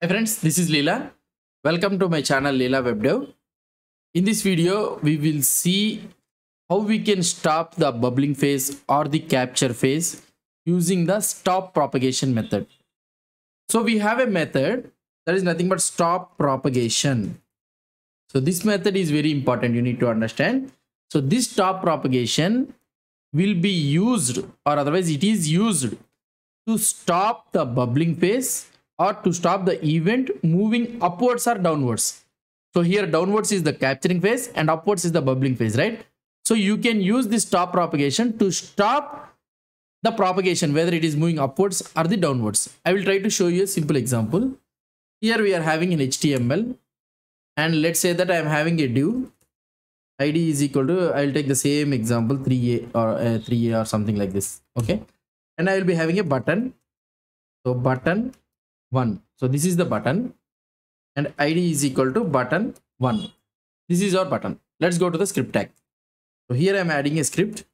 Hi friends, this is Leela. Welcome to my channel Leela WebDev. In this video, we will see how we can stop the bubbling phase or the capture phase using the stop propagation method. So we have a method that is nothing but stop propagation. So this method is very important. You need to understand. So this stop propagation will be used or otherwise it is used to stop the bubbling phase or to stop the event moving upwards or downwards. So here downwards is the capturing phase and upwards is the bubbling phase, right? So you can use this stop propagation to stop the propagation, whether it is moving upwards or the downwards. I will try to show you a simple example. Here we are having an HTML and let's say that I am having a div id is equal to, I'll take the same example 3a or uh, 3a or something like this. Okay. And I will be having a button. So button 1 so this is the button and id is equal to button 1 this is our button. Let's go to the script tag. So here i'm adding a script.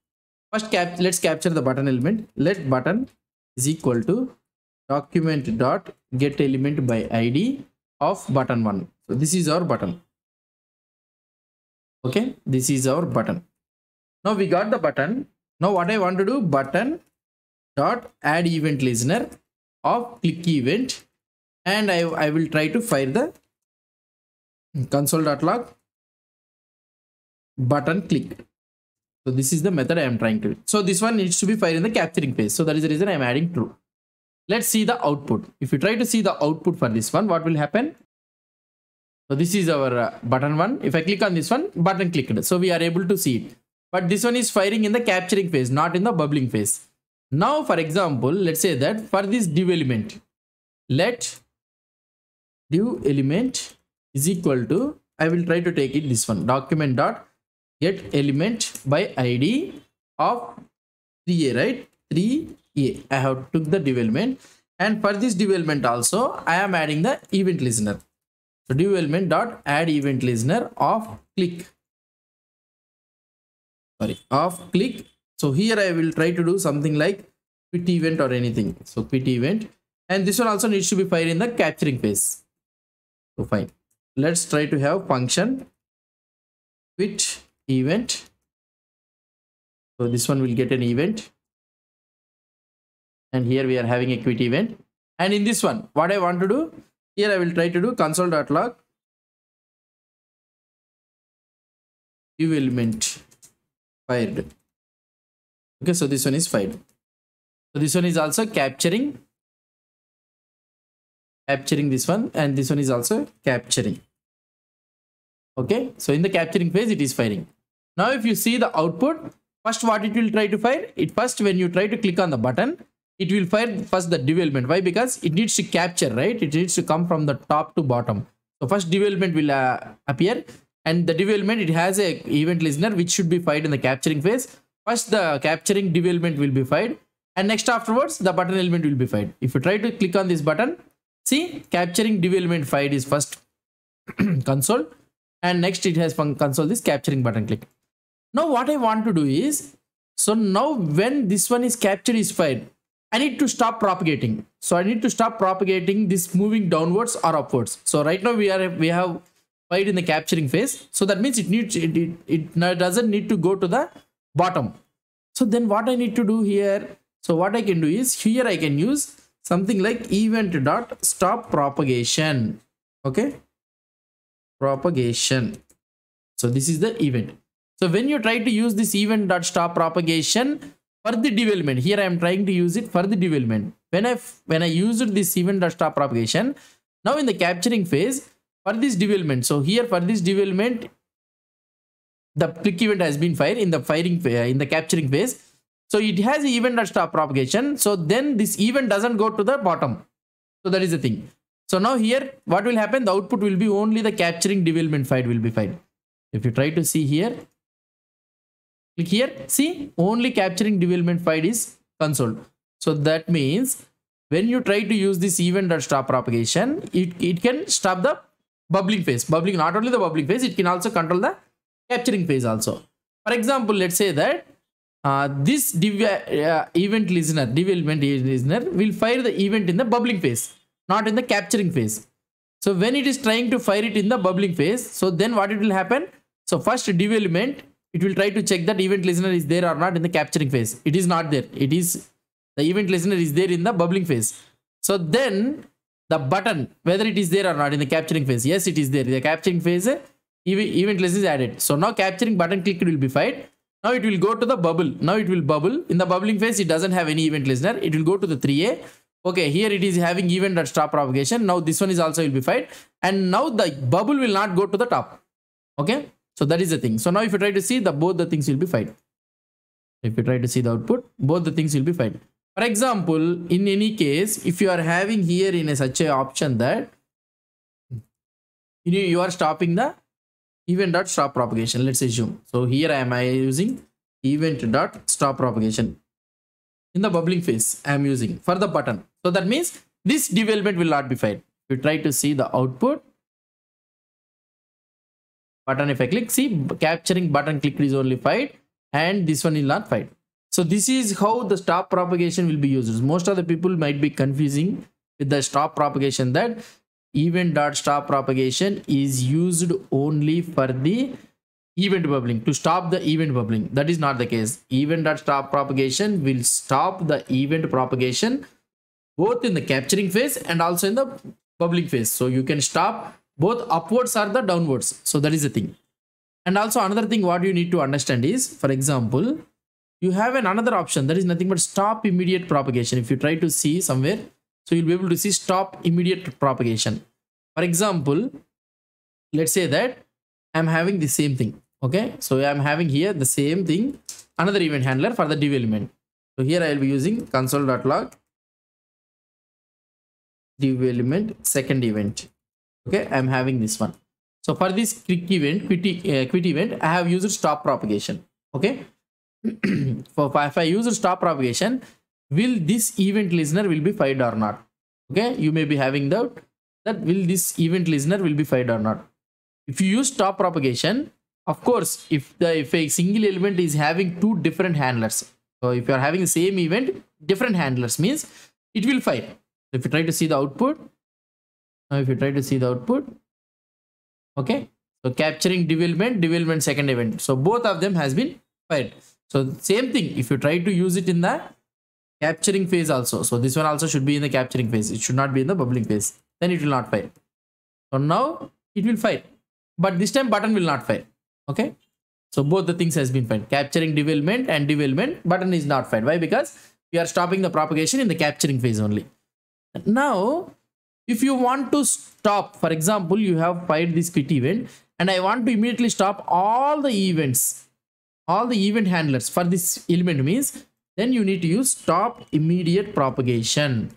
First cap let's capture the button element. Let button is equal to document dot get element by id of button 1 so this is our button. Okay this is our button. Now we got the button. Now what i want to do? Button dot add event listener of click event and I, I will try to fire the console.log button click. So this is the method I am trying to. So this one needs to be fired in the capturing phase. So that is the reason I am adding true. Let's see the output. If you try to see the output for this one, what will happen? So this is our uh, button one. If I click on this one, button clicked. So we are able to see it. But this one is firing in the capturing phase, not in the bubbling phase. Now, for example, let's say that for this div element, let div element is equal to, I will try to take it this one, document dot get element by id of 3a, right? 3a. I have took the div element and for this div element also, I am adding the event listener. So div element dot add event listener of click. Sorry, of click so here I will try to do something like quit event or anything. So quit event. And this one also needs to be fired in the capturing phase. So fine. Let's try to have function quit event. So this one will get an event. And here we are having a quit event. And in this one, what I want to do, here I will try to do console.log div element fired okay so this one is fired so this one is also capturing capturing this one and this one is also capturing. Okay so in the capturing phase it is firing. Now if you see the output first what it will try to fire? It first when you try to click on the button it will fire first the div element. Why? Because it needs to capture right? It needs to come from the top to bottom. So first div element will uh, appear and the div element it has a event listener which should be fired in the capturing phase. First the capturing div element will be fired and next afterwards the button element will be fired. If you try to click on this button see capturing div element fired is first console and next it has console this capturing button click. Now what i want to do is so now when this one is captured is fired i need to stop propagating. So i need to stop propagating this moving downwards or upwards. So right now we are we have fired in the capturing phase. So that means it needs it, it, it doesn't need to go to the bottom. So then what i need to do here so what i can do is here i can use something like event dot stop propagation. Okay? Propagation. So this is the event. So when you try to use this event dot stop propagation for the div element here i am trying to use it for the div element. When i when i used this event dot stop propagation now in the capturing phase for this div element so here for this div element the click event has been fired in the firing uh, in the capturing phase so it has event dot stop propagation. So then this event doesn't go to the bottom. So that is the thing. So now here what will happen? The output will be only the capturing div element fired will be fine. if you try to see here click here see only capturing div element fired is console so that means when you try to use this event dot stop propagation it, it can stop the bubbling phase. Bubbling not only the bubbling phase it can also control the capturing phase also. For example let's say that uh, this uh, event listener div element listener will fire the event in the bubbling phase not in the capturing phase So when it is trying to fire it in the bubbling phase, so then what it will happen? So first div element, it will try to check that event listener is there or not in the capturing phase. It is not there. It is the event listener is there in the bubbling phase. So then the button, whether it is there or not in the capturing phase. Yes, it is there. The capturing phase, event listener is added. So now capturing button click will be fired. Now it will go to the bubble. Now it will bubble. In the bubbling phase, it doesn't have any event listener. It will go to the 3A. Okay, here it is having event that stop propagation. Now this one is also will be fired. And now the bubble will not go to the top. Okay, so that is the thing. So now if you try to see the both the things will be fired. If you try to see the output, both the things will be fired. For example, in any case, if you are having here in a such a option that you, know, you are stopping the event dot stop propagation. Let's assume. So here i am I using event dot stop propagation. In the bubbling phase i am using for the button. So that means this div element will not be fired you try to see the output button if i click see capturing button click is only fired and this one is not fired so this is how the stop propagation will be used. Most of the people might be confusing with the stop propagation that event dot stop propagation is used only for the event bubbling to stop the event bubbling. That is not the case. Event dot stop propagation will stop the event propagation both in the capturing phase and also in the bubbling phase. So you can stop both upwards or the downwards. So that is the thing. And also another thing what you need to understand is for example you have an another option. That is nothing but stop immediate propagation. If you try to see somewhere so you'll be able to see stop immediate propagation. For example, let's say that I'm having the same thing. Okay, so I'm having here the same thing, another event handler for the div element. So here I will be using console.log div element second event. Okay, I'm having this one. So for this quick event, quit, uh, quit event, I have used stop propagation. Okay, for if I use stop propagation, will this event listener will be fired or not? Okay you may be having doubt that will this event listener will be fired or not. If you use stop propagation of course if the if a single element is having two different handlers so if you are having the same event different handlers means it will fire. If you try to see the output now if you try to see the output okay so capturing div element development second event. So both of them has been fired. So same thing if you try to use it in the capturing phase also. So this one also should be in the capturing phase. It should not be in the bubbling phase. Then it will not fire so now it will fire but this time button will not fire okay? So both the things has been fired capturing div element and div element button is not fired why? Because we are stopping the propagation in the capturing phase only. Now if you want to stop for example you have fired this quit event and i want to immediately stop all the events all the event handlers for this element means then you need to use stop immediate propagation.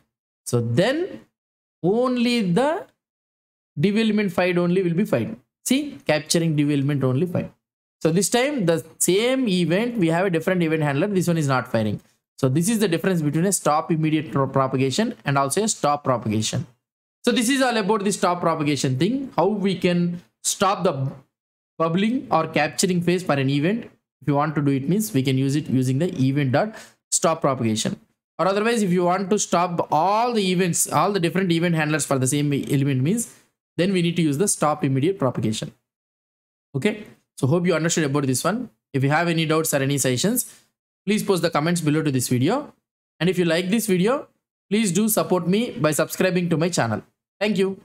So then only the div element fight only will be fired see capturing div element only fired so this time the same event we have a different event handler. This one is not firing. So this is the difference between a stop immediate pro propagation and also a stop propagation. So this is all about the stop propagation thing. How we can stop the bubbling or capturing phase for an event if you want to do it means we can use it using the event dot stop propagation. Or otherwise if you want to stop all the events all the different event handlers for the same element means then we need to use the stop immediate propagation. Okay? So hope you understood about this one. If you have any doubts or any suggestions please post the comments below to this video. And if you like this video please do support me by subscribing to my channel. Thank you